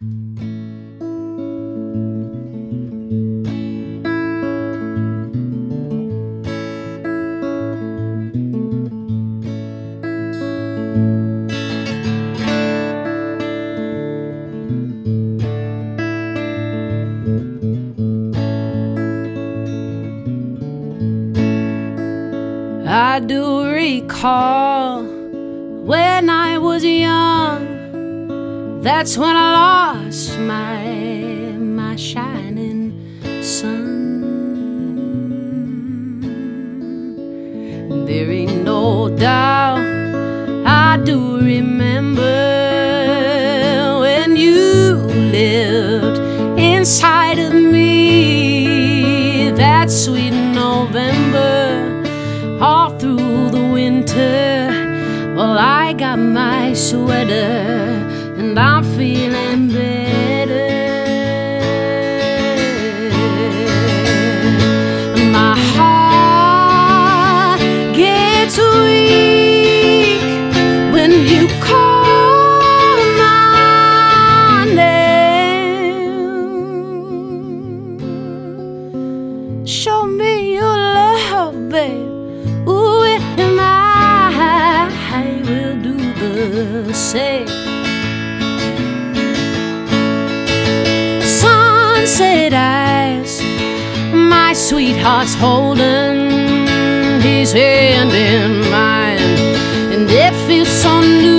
I do recall when I was young. That's when I lost my my shining sun. There ain't no doubt I do remember when you lived inside of me. That sweet November all through the winter. Well, I got my sweater and I'm feeling better. My heart gets weak when you call my name. Show me your love, babe. Ooh, and I will do the same. sunset eyes. My sweetheart's holding his hand in mine, and it feels so new.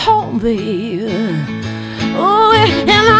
home, babe. Oh, and I